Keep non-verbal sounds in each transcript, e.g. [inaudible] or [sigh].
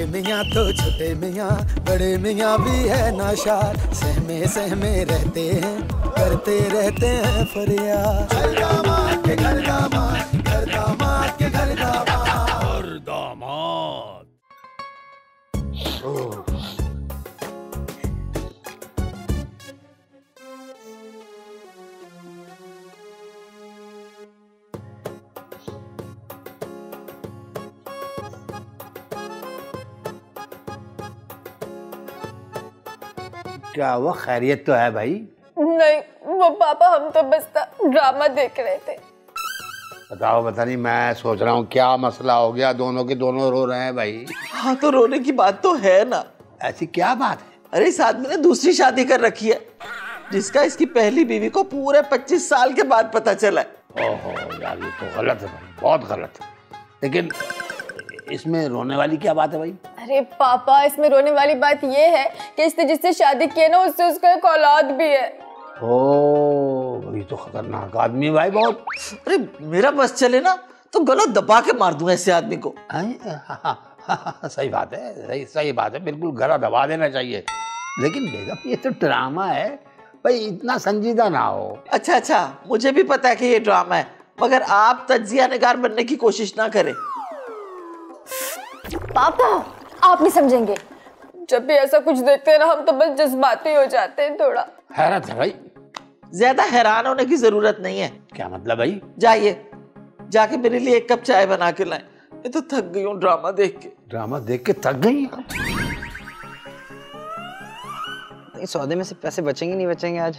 बड़े मियाँ तो छोटे मियाँ बड़े मियाँ भी है नशा सहमे सहमे रहते हैं करते रहते हैं फरियाद। घर दामाद के घर दामाद घर दामाद के घर दामाद दामाद क्या हुआ? खैरियत तो है भाई। नहीं वो पापा हम तो बस ड्रामा देख रहे थे। बताओ पता नहीं मैं सोच रहा हूँ क्या मसला हो गया? दोनों के दोनों रो रहे हैं भाई। हाँ तो रोने की बात तो है ना। ऐसी क्या बात है? अरे इस आदमी ने दूसरी शादी कर रखी है जिसका इसकी पहली बीवी को पूरे 25 साल के बाद पता चला है। ओहो यार ये तो गलत है भाई बहुत गलत है। लेकिन इसमें रोने वाली क्या बात है भाई? अरे पापा इसमें रोने वाली बात ये है कि इसने जिससे शादी की है ना उससे उसका एक औलाद भी है। ओ ये तो खतरनाक आदमी है भाई बहुत। अरे मेरा बस चले ना तो गला दबा के मार दूँगा ऐसे आदमी को। सही बात है सही सही बात है बिल्कुल गला दबा देना चाहिए। लेकिन बेगम ये तो ड्रामा है भाई इतना संजीदा ना हो। अच्छा अच्छा मुझे भी पता है कि ये ड्रामा है मगर आप तजिया नगार बनने की कोशिश ना करें। पापा आप नहीं समझेंगे। जब भी ऐसा कुछ देखते हैं ना हम तो बस जज्बाती हो जाते हैं थोड़ा। हैरत है भाई। ज़्यादा हैरान होने की ज़रूरत नहीं है। क्या मतलब भाई? जाइए जाके मेरे लिए एक कप चाय बना के लाए। मैं तो थक गई हूँ ड्रामा देख के। ड्रामा देख के थक गई इस सौदे में से पैसे बचेंगे नहीं बचेंगे आज?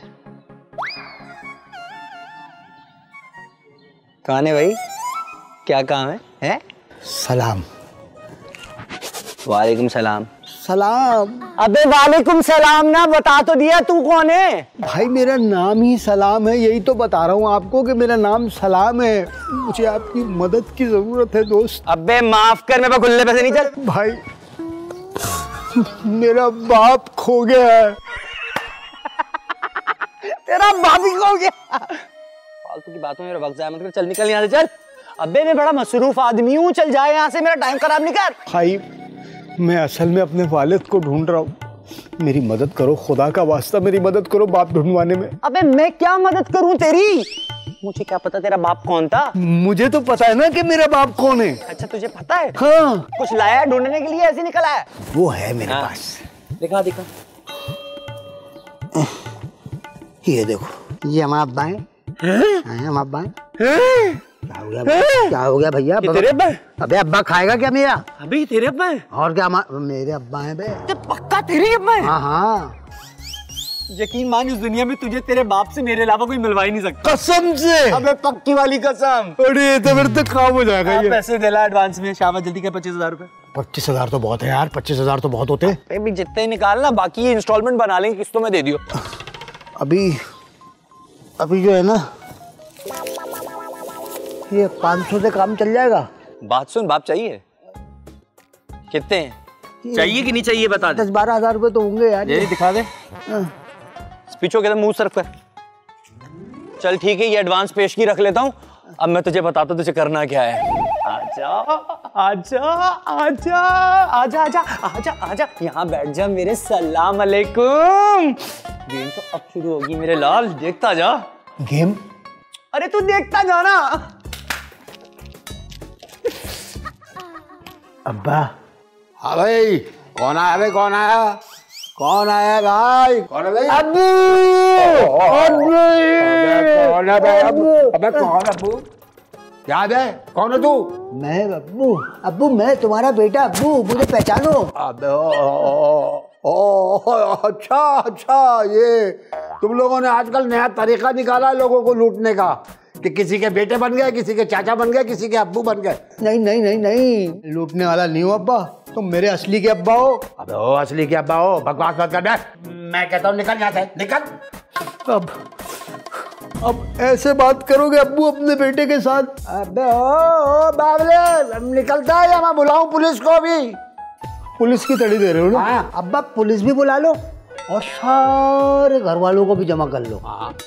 कहाँ है भाई? क्या काम है? हैं? सलाम। वालेकुम सलाम। सलाम। अबे वालेकुम सलाम ना बता तो दिया तू कौन है? भाई मेरा नाम ही सलाम है यही तो बता रहा हूँ आपको कि मेरा नाम सलाम है। मुझे आपकी मदद की ज़रूरत है दोस्त। अबे माफ़ कर मेरे पास खुले पैसे नहीं चल। भाई मेरा बाप खो गया है। तेरा बाप ही खो गया। फालतू की बातों में मेरा वक्त जाया मत कर चल निकल यहाँ से चल। अबे मैं बड़ा मसरूफ आदमी हूँ चल जाए यहाँ से मेरा टाइम खराब नहीं कर। भाई मैं असल में अपने वालिद को ढूंढ रहा हूँ। मेरी मदद करो खुदा का वास्ता मेरी मदद करो बाप ढूंढवाने में। अबे मैं क्या मदद करूँ तेरी? मुझे क्या पता तेरा बाप कौन था? मुझे तो पता है ना कि मेरा बाप कौन है। अच्छा तुझे पता है? हाँ। कुछ लाया है ढूँढने के लिए ऐसे निकला है? वो है मेरे हाँ। पास। दिखा दिखा। ये देखो। ये हमारा अब्बा है? हाँ, हमारा अब्बा है? क्या हो गया भैया? क्या हो गया भैया? तेरे अब्बा अबे अब्बा खाएगा क्या मेरा अबे तेरे अब्बा है? और क्या मेरे अब्बा है बे। ते पक्का तेरे अब्बा है? हाँ हाँ। यकीन मान इस दुनिया में तुझे तेरे बाप से मेरे अलावा कोई मिलवा ही नहीं सकता। कसम से? अबे पक्की वाली कसम। अरे तो फिर तो काम हो जाएगा ये। पैसे दिला एडवांस में शाबाश जल्दी कर पच्चीस हज़ार रुपए। पच्चीस हज़ार तो बहुत है यार पच्चीस हज़ार तो बहुत होते। भी जितने निकालना बाकी इंस्टॉलमेंट बना लेंगे किस्तों में दे दियो। अभी अभी जो है ना ये पाँच सौ से काम चल जाएगा। बात सुन बाप चाहिए। कितने हैं? चाहिए कि नहीं चाहिए बता दस बारह हज़ार रुपए तो होंगे यार। ये दिखा दे। पीछो के मुँह सर्फ कर। चल ठीक है ये एडवांस पेश की रख लेता हूँ। अब मैं तुझे बताता हूँ तुझे करना क्या है। आजा आजा आजा आजा आजा आजा आजा। यहाँ बैठ जा मेरे सलाम अलैकुम। गेम तो अब शुरू होगी मेरे लाल देखता जा। गेम? अरे तू देखता जा ना। अब्बा। हाँ भाई कौन आया भाई कौन आया? कौन आया भाई? कौन है भाई? अब्बू! अबे कौन है भाई? अबू अबे कौन है अबू याद है? कौन है तू? मैं अब्बू। अब्बू मैं तुम्हारा बेटा अब्बू। मुझे पहचानो। अबे ओ, अच्छा अच्छा ये। तुम लोगों ने आजकल नया तरीका निकाला है लोगों को लूटने का। कि किसी के बेटे बन गए किसी के चाचा बन गए किसी के अब्बू बन गए। नहीं नहीं नहीं नहीं। लूटने वाला नहीं हो अब्बा तुम मेरे असली के अब्बा हो। अबे ओ असली के अब्बा हो बकवास मत कर मैं कहता हूँ निकल यहाँ से निकल। अब अब ऐसे बात करोगे अब्बू अपने बेटे के साथ? अबे ओ, ओ बाबले निकलता है या मैं बुलाऊं पुलिस को भी। पुलिस की तड़ी दे रहे हो ना? हाँ। अब्बा पुलिस भी बुला लो। और सारे घर वालों को भी जमा कर लो।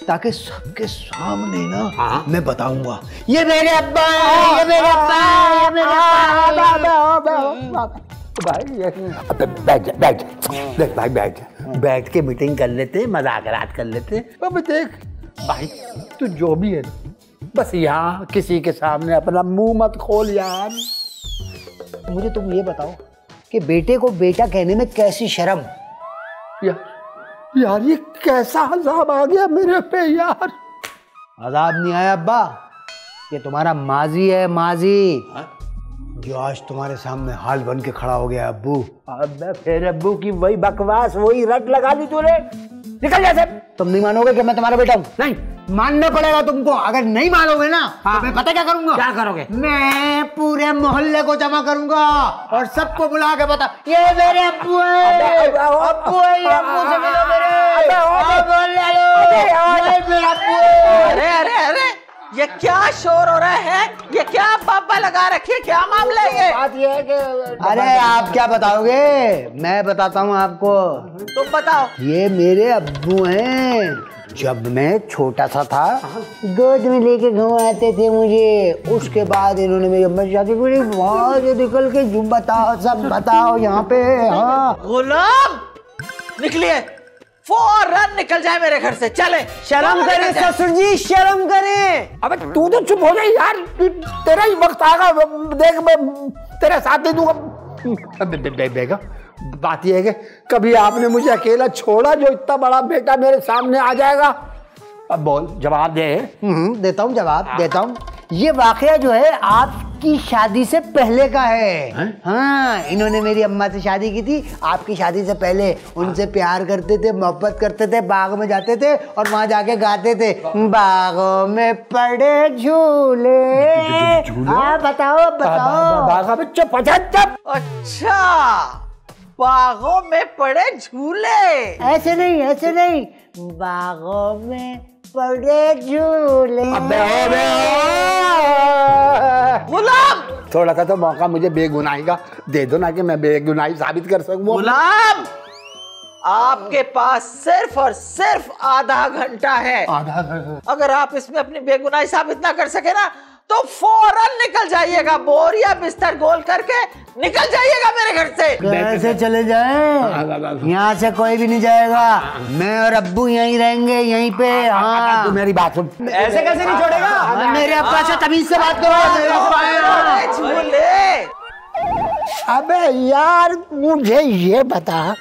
ताकि सबके सामने ना मैं बताऊँगा। ये मेरे अब्बा है। ये मेरे अब्बा। है ये मेरे अब्बा है ये अबे बैठ जा बैठ जा देख भाई बैठ जा। बैठ के मीटिंग कर लेते मज़ाक रात कर लेते। हैं अबे देख भाई तू जो भी है बस यहाँ किसी के सामने अपना मुँह मत खोल यार। मुझे तुम ये बताओ कि बेटे को बेटा कहने में कैसी शर्म? यार यार ये कैसा अजाब आ गया मेरे पे यार। अजाब नहीं आया अब्बा। ये तुम्हारा माजी है माजी। जो आज तुम्हारे सामने हाल बन के खड़ा हो गया अब्बू। अब फिर अब्बू की वही बकवास वही रट लगा दी तूने। निकल जैसे तुम नहीं मानोगे कि मैं तुम्हारा बेटा हूँ? नहीं। मानना पड़ेगा तुमको। अगर नहीं मानोगे ना हाँ। तो मैं पता क्या करूँगा? क्या करोगे? मैं पूरे मोहल्ले को जमा करूँगा और सबको बुला के बता ये मेरे अब्बू है। अब्बू है ये अब्बू से मिलो मेरे। अब्बू अरे अरे अरे। ये क्या शोर हो रहा है? ये क्या बाबा लगा रखी है? क्या मामला है ये? बात ये है कि अरे आप क्या बताओगे? मैं बताता हूँ आपको। तुम बताओ। ये मेरे अब्बू हैं। जब मैं छोटा सा था गोद में लेके घुमाते थे मुझे। उसके बाद इन्होंने मेरी अम्मा शादी करी वहाँ से निकल के जो बताओ सब बताओ यहाँ पे हाँ। गुलाम निकलिए। फ़ौरन निकल जाए मेरे घर से। चले शर्म करें ससुर जी शर्म करें। अबे तू तो चुप हो जा यार। तेरा ही वक्त आएगा। देख मैं तेरा साथ दे दूँगा। अबे बे, बे, बेगा बात यह है कि कभी आपने मुझे अकेला छोड़ा जो इतना बड़ा बेटा मेरे सामने आ जाएगा? अब बोल जवाब दे। हम्म, देता हूँ जवाब देता हूँ। ये वाकया जो है आपकी शादी से पहले का है। हाँ? इन्होंने मेरी अम्मा से शादी की थी। आपकी शादी से पहले उनसे प्यार करते थे मोहब्बत करते थे बाग में जाते थे और वहाँ जाके गाते थे। बागों में पड़े झूले। हाँ बताओ बताओ। चुप चुप। अच्छा बागों में पड़े झूले। ऐसे नहीं ऐसे नहीं। बागों में पड़े झूले। अबे ओ बे। गुलाम थोड़ा सा तो मौका मुझे बेगुनाही का दे दो ना कि मैं बेगुनाही साबित कर सकूँ। गुलाब! आपके पास सिर्फ़ और सिर्फ़ आधा घंटा है। आधा घंटा। अगर आप इसमें अपनी बेगुनाही साबित ना कर सके ना तो फ़ौरन निकल जाइएगा बोरिया बिस्तर गोल करके निकल जाइएगा मेरे घर से कैसे चले जाए यहाँ से कोई भी नहीं जाएगा मैं और अब्बू यहीं रहेंगे यहीं पे हाँ तू मेरी बात सुन ऐसे कैसे नहीं छोड़ेगा हाँ, मेरे अब्बा से तमीज से बात करो हैं, हाँ। अबे यार मुझे ये बता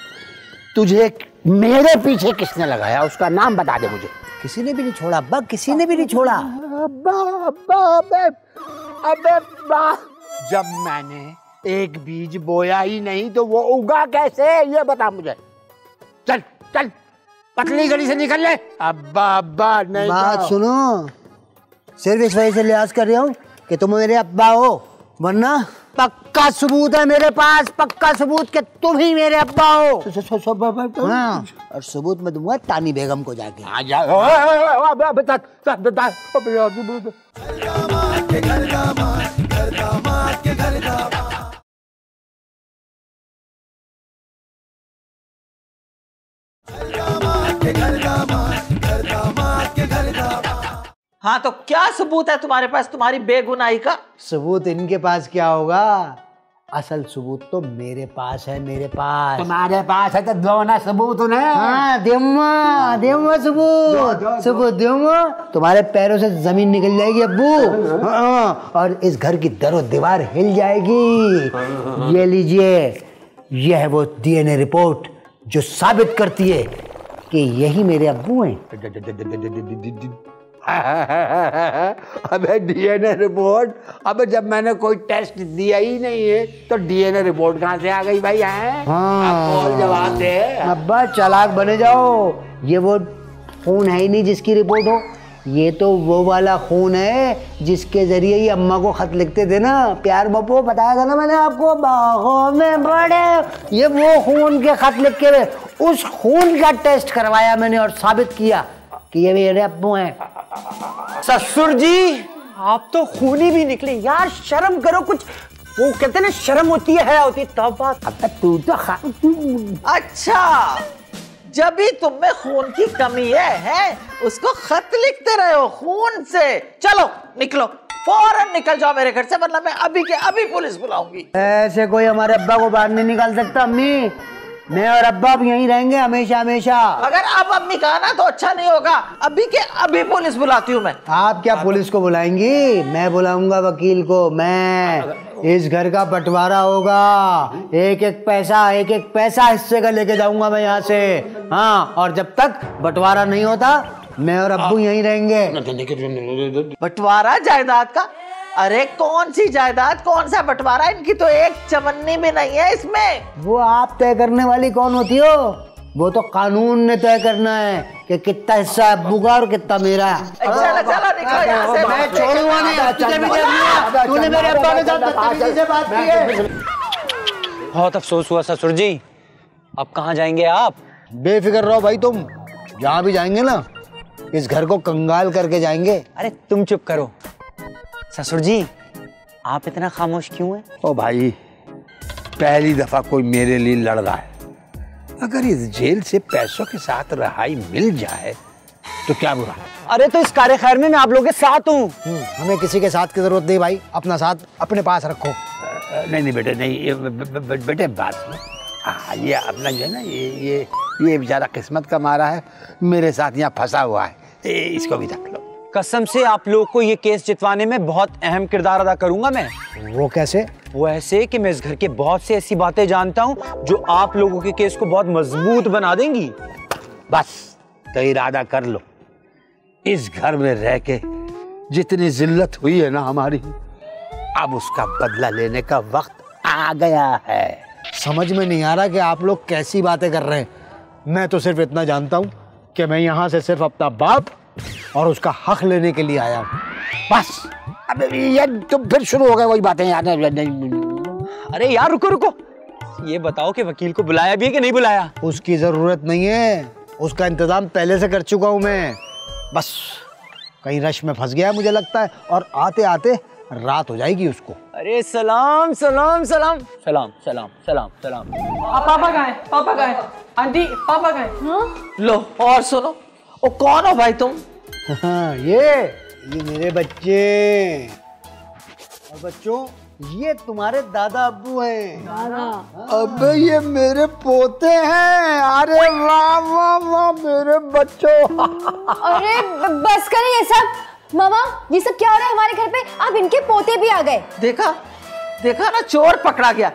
तुझे मेरे पीछे किसने लगाया उसका नाम बता दे मुझे किसी ने भी नहीं छोड़ा अब्बा किसी ने भी नहीं छोड़ा। अब्बा अब्बा अबे अबे बा जब मैंने एक बीज बोया ही नहीं तो वो उगा कैसे? ये बता मुझे। चल चल पतली गली से निकल ले। अब्बा अब्बा नहीं बात तो- सुनो। सिर्फ़ इस वजह से लिहाज कर रहा हूँ कि तुम मेरे अब्बा हो वरना पक्का सबूत है मेरे पास पक्का सबूत कि तुम ही मेरे अब्बा हो हाँ और सबूत मैं दूँगा तानी बेगम को जाके आ जा ओए, हाँ तो क्या सबूत है तुम्हारे पास तुम्हारी बेगुनाही का सबूत इनके पास क्या होगा असल सबूत तो मेरे पास है मेरे पास तुम्हारे पास है तो दो ना सबूत उन्हें हाँ देम्मा देम्मा सबूत सबूत देम्मा तुम्हारे पैरों से ज़मीन निकल जाएगी अबू हाँ, और इस घर की दरो दीवार हिल जाएगी ये लीजिए यह है वो डीएनए रिपोर्ट जो साबित करती है कि यही मेरे अबू हैं अबे डीएनए रिपोर्ट अबे जब मैंने कोई टेस्ट दिया ही नहीं है तो डीएनए रिपोर्ट कहाँ से आ गई भाई है? हाँ। जवाब दे? अब्बा चालाक बने जाओ। ये वो खून है ही नहीं जिसकी रिपोर्ट हो। ये तो वो वाला खून है जिसके ज़रिए ये अम्मा को खत लिखते थे ना। प्यार बपो बताया था ना मैंने आपको बाहों में बड़े। ये वो खून के खत लिख के उस खून का टेस्ट करवाया मैंने और साबित किया कि ये मेरे अब्बू हैं। ससुर जी आप तो खूनी भी निकले। यार शर्म करो कुछ। वो कहते ना शर्म होती है हया होती है। तब बात। अबे तू तो अच्छा जब भी तुम में खून की कमी है, है उसको खत लिखते रहे हो खून से। चलो निकलो। फ़ौरन निकल जाओ मेरे घर से वरना मैं अभी के अभी पुलिस बुलाऊँगी। ऐसे कोई हमारे अब्बा को बाहर नहीं निकाल सकता अम्मी। मैं और अब्बा अब यहीं रहेंगे हमेशा हमेशा। अगर अब अम्मी कहा ना तो अच्छा नहीं होगा। अभी के अभी पुलिस बुलाती हूँ मैं। आप क्या पुलिस को बुलाएँगी? मैं बुलाऊँगा वकील को मैं। इस घर का बंटवारा होगा। एक एक पैसा एक एक पैसा हिस्से का लेके जाऊँगा मैं यहाँ से। हाँ और जब तक बंटवारा नहीं होता मैं और अब्बू यहीं रहेंगे। बंटवारा जायदाद का? अरे कौन सी जायदाद कौन सा बंटवारा? इनकी तो एक चवन्नी भी नहीं है इसमें। वो आप तय करने वाली कौन होती हो? वो तो कानून ने तय करना है कि कितना हिस्सा अब्बू का और कितना मेरा है। चलो चलो निकलो यहाँ से। मैं छोड़ूँगा नहीं तुझे भी देख लिया तूने मेरे अब्बा के साथ बदतमीजी से बात की है। बहुत अफसोस हुआ ससुर जी। अब कहाँ जाएँगे आप? बेफिक्र रहो भाई तुम। जहाँ भी जाएँगे ना इस घर को कंगाल करके जाएँगे। अरे तुम चुप करो। ससुर जी आप इतना खामोश क्यों हैं? ओ भाई पहली दफ़ा कोई मेरे लिए लड़ रहा है। अगर इस जेल से पैसों के साथ रहाई मिल जाए तो क्या बुरा अरे तो इस कार्य खैर में मैं आप लोगों के साथ हूँ। हम्म, हमें किसी के साथ की ज़रूरत नहीं भाई। अपना साथ अपने पास रखो। नहीं नहीं बेटे नहीं बेटे बात सुनो। हाँ ये अपना जो है ना ये ये ये बेचारा किस्मत का मारा है। मेरे साथ यहाँ फंसा हुआ है। इसको भी रख। कसम से आप लोग को ये केस जितवाने में बहुत अहम किरदार अदा करूँगा मैं। वो कैसे? वो ऐसे कि मैं इस घर के बहुत से ऐसी बातें जानता हूँ जो आप लोगों के केस को बहुत मज़बूत बना देंगी। बस तो इरादा कर लो। इस घर में रह के जितनी जिल्लत हुई है ना हमारी अब उसका बदला लेने का वक्त आ गया है। समझ में नहीं आ रहा कि आप लोग कैसी बातें कर रहे हैं। मैं तो सिर्फ़ इतना जानता हूँ कि मैं यहाँ से सिर्फ़ अपना बाप और उसका हक लेने के लिए आया बस। अब ये तुम फिर शुरू हो गए वही बातें यार। नहीं, नहीं अरे यार रुको रुको। ये बताओ कि वकील को बुलाया भी है कि नहीं बुलाया? उसकी ज़रूरत नहीं है। उसका इंतज़ाम पहले से कर चुका हूँ मैं। बस कहीं रश में फंस गया मुझे लगता है। और आते आते रात हो जाएगी उसको। अरे सलाम सलाम सलाम। सलाम सलाम सलाम सलाम। पापा हैं? पापा हैं? आंटी पापा हैं? हाँ? लो और सुनो। ओ कौन हो भाई तुम? हाँ ये ये मेरे बच्चे। और बच्चों ये तुम्हारे दादा अबू हैं। अबे ये मेरे पोते हैं। अरे वाह वाह वाह मेरे बच्चों। अरे बस करें ये सब। मामा ये सब क्या हो रहा है हमारे घर पे? अब इनके पोते भी आ गए। देखा देखा ना चोर पकड़ा गया।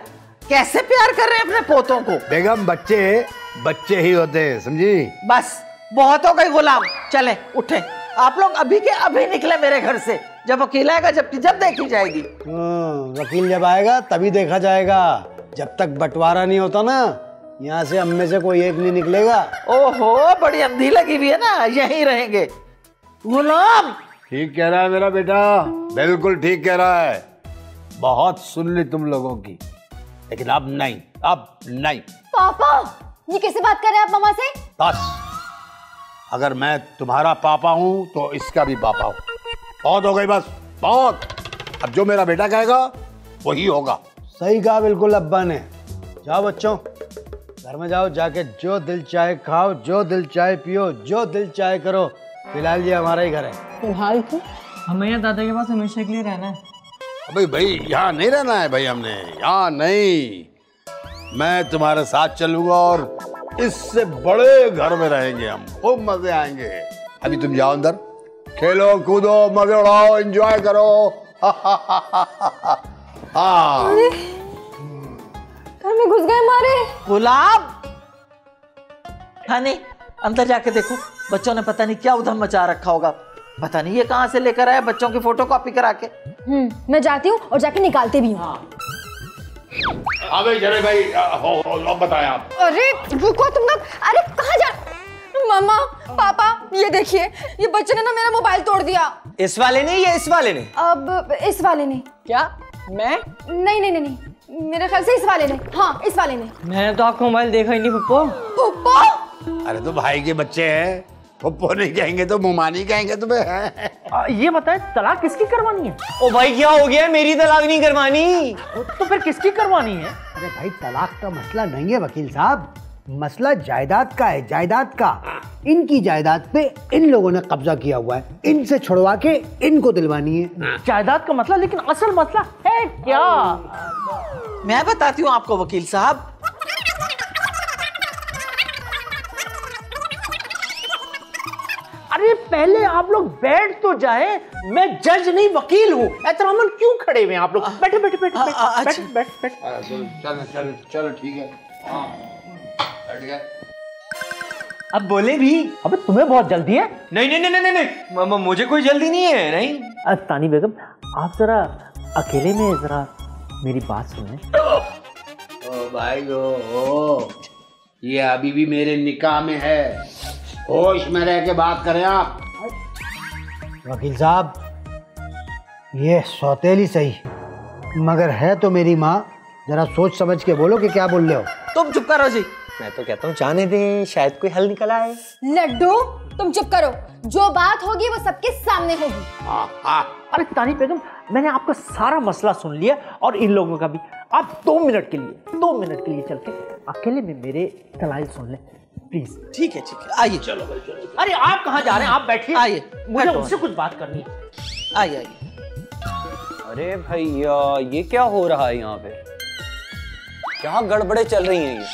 कैसे प्यार कर रहे हैं अपने पोतों को? बेगम बच्चे बच्चे ही होते हैं समझी? बस बहुत हो गई गुलाम। चले उठे। आप लोग अभी के अभी निकले मेरे घर से। जब वकील आएगा जब जब देखी जाएगी। हाँ, वकील जब आएगा तभी देखा जाएगा। जब तक बंटवारा नहीं होता ना यहाँ से हम में से कोई एक नहीं निकलेगा। ओहो बड़ी अंधी लगी हुई है ना यहीं रहेंगे। गुलाम! ठीक कह रहा है मेरा बेटा बिल्कुल ठीक कह रहा है। बहुत सुन ली तुम लोगों की लेकिन अब नहीं अब नहीं। पापा ये कैसे बात कर रहे हैं आप मामा से? बस। अगर मैं तुम्हारा पापा हूँ तो इसका भी पापा हूँ। बहुत हो गई बस बहुत। अब जो मेरा बेटा कहेगा वही होगा। सही कहा बिल्कुल अब्बा ने। जाओ बच्चों घर में जाओ जाके जो दिल चाहे खाओ जो दिल चाहे पियो जो दिल चाहे करो फ़िलहाल ये हमारा ही घर है। फ़िलहाल तो? हमें यहाँ दादा के पास हमेशा के लिए रहना है। भाई भाई यहाँ नहीं रहना है भाई हमने यहाँ नहीं। मैं तुम्हारे साथ चलूँगा और इससे बड़े घर में रहेंगे हम खूब मज़े आएँगे। अभी तुम जाओ अंदर। खेलो कूदो मज़े उड़ाओ एंजॉय करो। हाँ घर में घुस गए हमारे गुलाब! हनी अंदर जाके देखो बच्चों ने पता नहीं क्या उधम मचा रखा होगा। पता नहीं ये कहाँ से लेकर आए बच्चों की फ़ोटो कॉपी करा के। हम्म मैं जाती हूँ और जाके निकालते भी हूँ। अबे जरे भाई हो, हो, अब बताएँ आप। अरे रुको तुम लोग। अरे कहाँ जा मामा पापा ये देखिए ये बच्चे ने ना मेरा मोबाइल तोड़ दिया। इस वाले ने या इस वाले ने? अब इस वाले ने। क्या? मैं? नहीं नहीं नहीं नहीं। मेरे ख्याल से इस वाले ने। हाँ इस वाले ने। मैंने तो आपका मोबाइल देखा ही नहीं पप्पो। पप्पा! अरे तो भाई के बच्चे हैं। पप्पो नहीं कहेंगे तो मुमानी कहेंगे तुम्हें। आ, ये बताए तलाक किसकी करवानी है? ओ भाई क्या हो गया? मेरी तलाक नहीं करवानी। तो फिर किसकी करवानी है? अरे भाई तलाक का मसला नहीं है वकील साहब। मसला जायदाद का है जायदाद का। इनकी जायदाद पे इन लोगों ने कब्जा किया हुआ है। इनसे छुड़वा के इनको दिलवानी है। जायदाद का मसला लेकिन असल मसला है क्या? मैं बताती हूँ आपको वकील साहब पहले आप लोग बैठ तो जाए मैं जज नहीं वकील हूँ। एहतरामन क्यों खड़े हुए आप लोग? बैठे बैठे बैठे बैठ बैठ बैठ बैठ। चलो चलो चलो ठीक है। हाँ। बैठ गए। अब बोले भी अबे तुम्हें बहुत जल्दी है? नहीं नहीं नहीं नहीं नहीं म- म- मुझे कोई जल्दी नहीं है नहीं। तानी बेगम आप जरा अकेले में जरा मेरी बात सुने। ओ भाई ओ, ओ ये अभी भी मेरे निकाह में है। होश में रह के बात करें आप। वकील साहब ये सौतेली सही मगर है तो मेरी माँ जरा सोच समझ के बोलो कि क्या बोल रहे हो। तुम चुप करो जी। मैं तो कहता हूँ जाने दें शायद कोई हल निकल आए। लड्डू तुम चुप करो जो बात होगी वो सबके सामने होगी। हाँ हाँ। अरे तानी बेगम मैंने आपका सारा मसला सुन लिया और इन लोगों का भी। आप दो मिनट के लिए दो मिनट के लिए चल के अकेले में मेरे दलाइल सुन ले। प्लीज़ ठीक है ठीक है। आइए। चलो अरे आप कहाँ जा रहे हैं? आप बैठिए। आइए मुझे उनसे कुछ बात करनी है। आइए आइए। अरे भैया ये क्या हो रहा है यहाँ पे? क्या गड़बड़े चल रही हैं ये?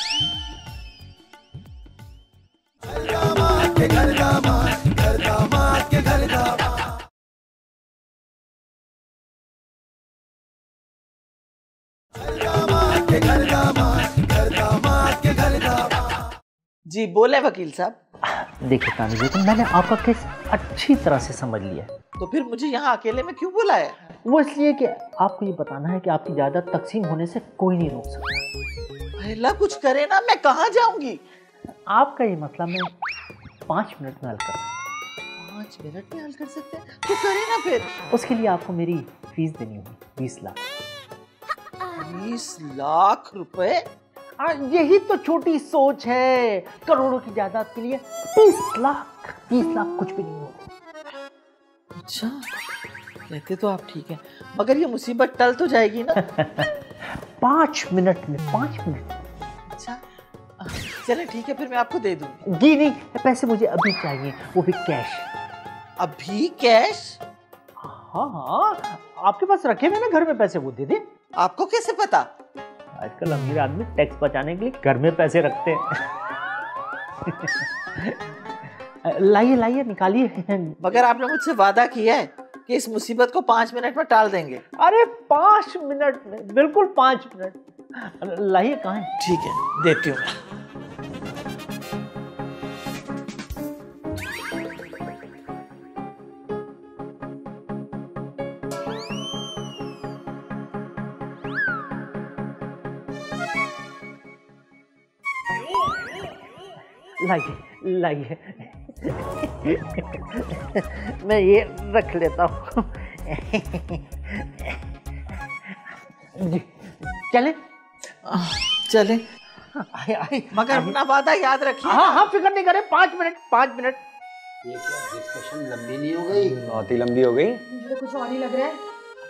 जी बोले वकील साहब। देखिए तानी बेगम मैंने आपका केस अच्छी तरह से समझ लिया। तो फिर मुझे यहाँ अकेले में क्यों बुलाया? वो इसलिए कि आपको ये बताना है कि आपकी जायदाद तकसीम होने से कोई नहीं रोक सकता। पहला कुछ करे ना मैं कहाँ जाऊँगी? आपका ये मसला मैं पाँच मिनट में हल कर पाँच मिनट में हल कर सकते हैं? तो करे ना फिर। उसके लिए आपको मेरी फ़ीस देनी होगी बीस लाख। बीस लाख रुपए? आ, यही तो छोटी सोच है। करोड़ों की जायदाद के लिए बीस लाख बीस लाख कुछ भी नहीं होगा। अच्छा कहते तो आप ठीक है मगर ये मुसीबत टल तो जाएगी ना। [laughs] पाँच मिनट में पाँच मिनट। अच्छा चले ठीक है फिर मैं आपको दे दूँगी। जी नहीं पैसे मुझे अभी चाहिए वो भी कैश। अभी कैश? हाँ हाँ आपके पास रखे हुए ना घर में पैसे वो दे दे। आपको कैसे पता? आजकल अमीर आदमी टैक्स बचाने के लिए घर में पैसे रखते हैं। [laughs] लाइए लाइए निकालिए। मगर आपने मुझसे वादा किया है कि इस मुसीबत को पाँच मिनट में टाल देंगे। अरे पाँच मिनट में बिल्कुल पाँच मिनट। लाइए कहा ठीक है देती हूँ लाइए लाइए। मैं ये रख लेता हूँ। चले? चले। मगर अपना वादा याद रखिए। हाँ हाँ फ़िक्र नहीं करें पाँच मिनट पाँच मिनट। ये क्या डिस्कशन लंबी नहीं हो गई? बहुत ही लंबी हो गई। मुझे कुछ और ही लग रहा है।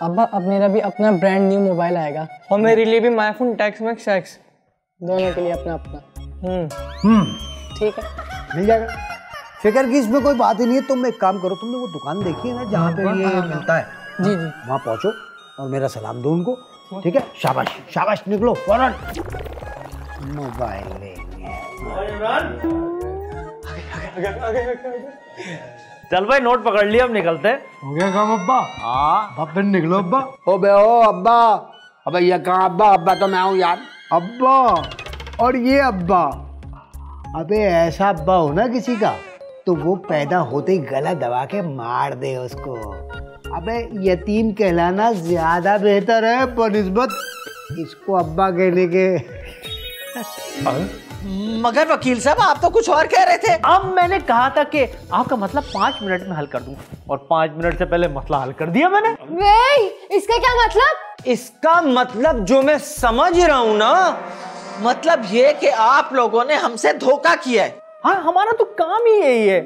अब्बा अब मेरा भी अपना ब्रांड न्यू मोबाइल आएगा। और मेरे लिए भी my phone tax max X दोनों के लिए अपना अपना। हम्म। हम्म। ठीक है। मिल जाएगा। फ़िक्र की इसमें कोई बात ही नहीं है तुम एक काम करो तुमने वो दुकान देखी है ना जहाँ पे ये मिलता है? जी जी। वहाँ पहुँचो और मेरा सलाम दो उनको। ठीक है? शाबाश शाबाश निकलो फ़ौरन। मोबाइल लेंगे। चल भाई नोट पकड़ लिया अब निकलते हो। गया काम अब्बा? हाँ। अब फिर निकलो अब्बा। ओ बे ओ अब्बा। अबे ये कहाँ अब्बा अब्बा तो मैं हूँ यार। अब्बा और ये अब्बा। अबे ऐसा अब्बा हो ना किसी का तो वो पैदा होते ही गला दबा के मार दे उसको। अबे यतीम कहलाना ज़्यादा बेहतर है बनस्बत इसको अब्बा कहने के। मगर वकील साहब आप तो कुछ और कह रहे थे। अब मैंने कहा था कि आपका मतलब पाँच मिनट में हल कर दूँ और पाँच मिनट से पहले मसला हल कर दिया मैंने। इसका क्या मतलब? इसका मतलब जो मैं समझ रहा हूँ ना मतलब ये कि आप लोगों ने हमसे धोखा किया है। हाँ हमारा तो काम ही यही है।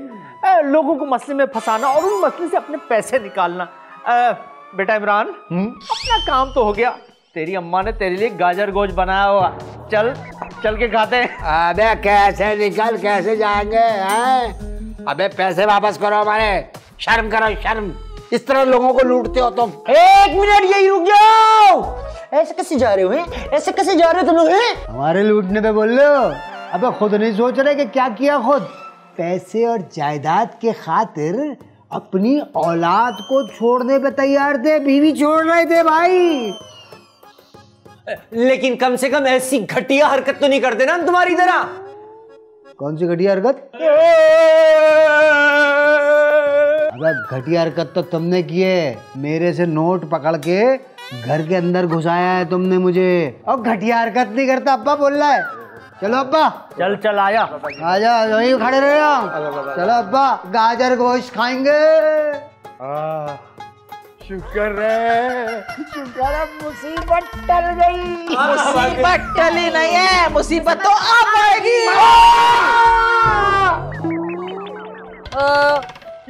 ए, लोगों को मसले में फंसाना और उन मसले से अपने पैसे निकालना। ए, बेटा इमरान अपना काम तो हो गया। तेरी अम्मा ने तेरे लिए गाजर गोश्त बनाया हुआ। चल चल के खाते हैं। अबे कैसे निकल कैसे जाएँगे हैं? अबे पैसे वापस करो हमारे। शर्म करो शर्म। इस तरह लोगों को लूटते हो तुम। एक मिनट यही रुक जाओ। ऐसे कैसे जा रहे हो हैं? ऐसे कैसे जा रहे हो तुम लोग हैं? हमारे लूटने पे बोल रहे हो? अबे खुद नहीं सोच रहे कि क्या किया खुद। पैसे और जायदाद के खातिर अपनी औलाद को छोड़ने पे तैयार थे बीवी छोड़ रहे थे भाई। लेकिन कम से कम ऐसी घटिया हरकत तो नहीं करते ना तुम्हारी तरह। कौन सी घटिया हरकत? अबे घटिया हरकत तो तुमने की है। मेरे से नोट पकड़ के घर के अंदर घुसाया है तुमने मुझे। और घटिया हरकत नहीं करता अब्बा बोल रहा है। चलो अब्बा। चल चल आया। आजा वहीं खड़े रहो। चलो अब्बा गाजर गोश्त खाएँगे। शुक्र है। शुक्र है मुसीबत टल गई। मुसीबत टली नहीं है मुसीबत तो अब आएगी।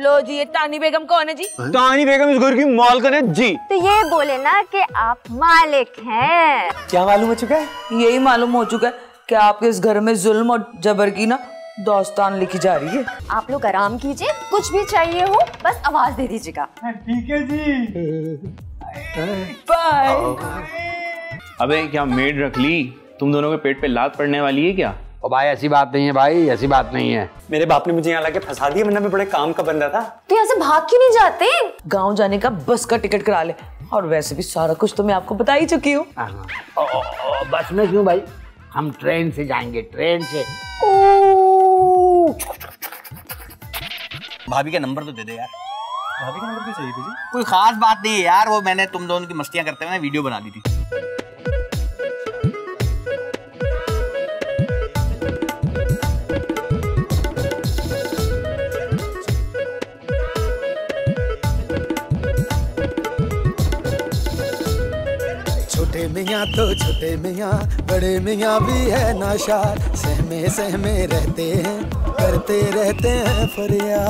लो जी ये तानी बेगम कौन है जी? तानी बेगम इस घर की मालकन है जी। तो ये बोले ना कि आप मालिक हैं। क्या मालूम हो चुका है? यही मालूम हो चुका है कि आपके इस घर में जुल्म और जबर की ना दास्तान लिखी जा रही है। आप लोग आराम कीजिए कुछ भी चाहिए हो बस आवाज़ दे दीजिएगा। ठीक है जी। बाय अबे क्या मेड रख ली? तुम दोनों के पेट पे लात पड़ने वाली है क्या? ओ भाई ऐसी बात नहीं है भाई ऐसी बात नहीं है। मेरे बाप ने मुझे यहाँ लाके फंसा दिया वरना मैं बड़े काम का बंदा था। तो यहाँ से भाग क्यों नहीं जाते? गाँव जाने का बस का टिकट करा ले। और वैसे भी सारा कुछ तो मैं आपको बता ही चुकी हूँ। ओ, ओ, बस में क्यों भाई? हम ट्रेन से जाएँगे ट्रेन से। भाभी का नंबर तो दे दे यार। भाभी का नंबर क्यों चाहिए तुझे? कोई खास बात नहीं है यार वो मैंने तुम दोनों की मस्तियाँ करते हुए वीडियो बना दी थी। मियाँ तो छोटे मियाँ, बड़े मियाँ भी है नाशा सहमे सहमे रहते हैं, करते रहते हैं फरिया